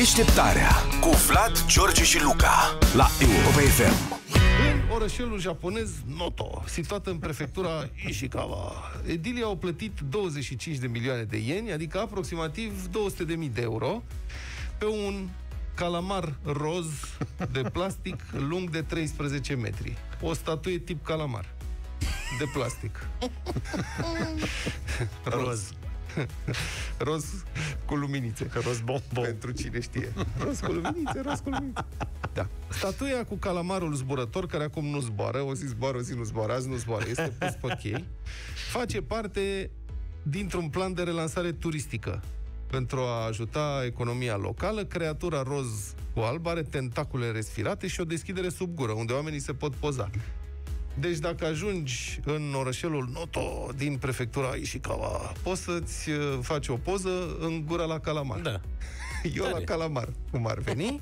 Deșteptarea cu Vlad, George și Luca la Europa FM. În orășelul japonez Noto, situat în prefectura Ishikawa, edilii au plătit 25 de milioane de ieni, adică aproximativ 200 de mii de euro, pe un calamar roz de plastic lung de 13 metri. O statuie tip calamar de plastic. roz. roz cu luminițe. Roz bombon. Pentru cine știe. Roz cu luminițe, roz cu luminițe. Da. Statuia cu calamarul zburător, care acum nu zboară, o zi zboară, o zi nu zboară, azi nu zboară, este pus pe chei, face parte dintr-un plan de relansare turistică pentru a ajuta economia locală. Creatura roz cu alb are tentacule respirate și o deschidere sub gură, unde oamenii se pot poza. Deci dacă ajungi în orășelul Noto din prefectura Ishikawa, poți să-ți uh, faci o poză în gura la calamar. Da. Eu Tare. la calamar, cum ar veni.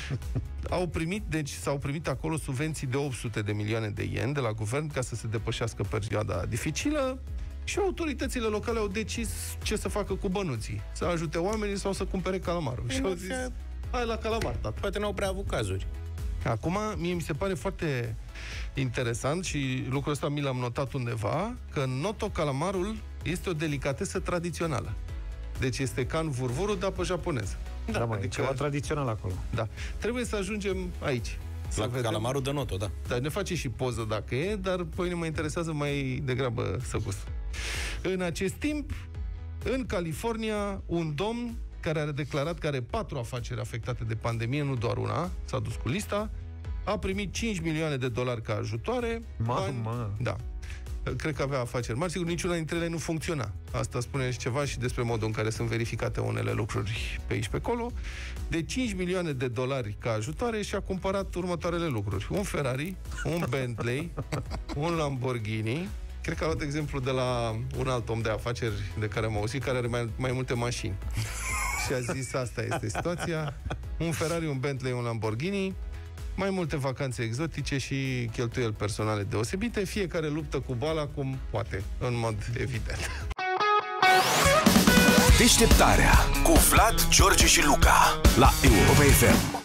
Au primit, deci s-au primit acolo subvenții de 800 de milioane de yen de la guvern ca să se depășească perioada dificilă și autoritățile locale au decis ce să facă cu bănuții. Să ajute oamenii sau să cumpere calamarul. Și au zis, hai la calamar, tata. Poate n-au prea avut cazuri. Acum, mie mi se pare foarte interesant și lucrul ăsta mi l-am notat undeva, că în Noto calamarul este o delicatesă tradițională. Deci este ca în vurvurul, dar pe japonez. Da, mă, adică- e ceva tradițional acolo. Da. Trebuie să ajungem aici. Să La vedem. calamarul de noto, da. Da, ne face și poză dacă e, dar pe mine mă interesează mai degrabă să gust. În acest timp, în California, un domn care a declarat că are patru afaceri afectate de pandemie, nu doar una, s-a dus cu lista, a primit 5 milioane de dolari ca ajutoare. Mamă! Da. Cred că avea afaceri mari. Sigur, niciuna dintre ele nu funcționa. Asta spune și ceva și despre modul în care sunt verificate unele lucruri pe aici pe acolo. De 5 milioane de dolari ca ajutoare și a cumpărat următoarele lucruri. Un Ferrari, un Bentley, un Lamborghini, Cred că a luat exemplu de la un alt om de afaceri de care am auzit, care are mai, mai multe mașini. Și a zis, asta este situația. Un Ferrari, un Bentley, un Lamborghini, mai multe vacanțe exotice și cheltuieli personale deosebite, fiecare luptă cu boala cum poate, în mod evident. Deșteptarea cu Vlad, George și Luca la Europa FM.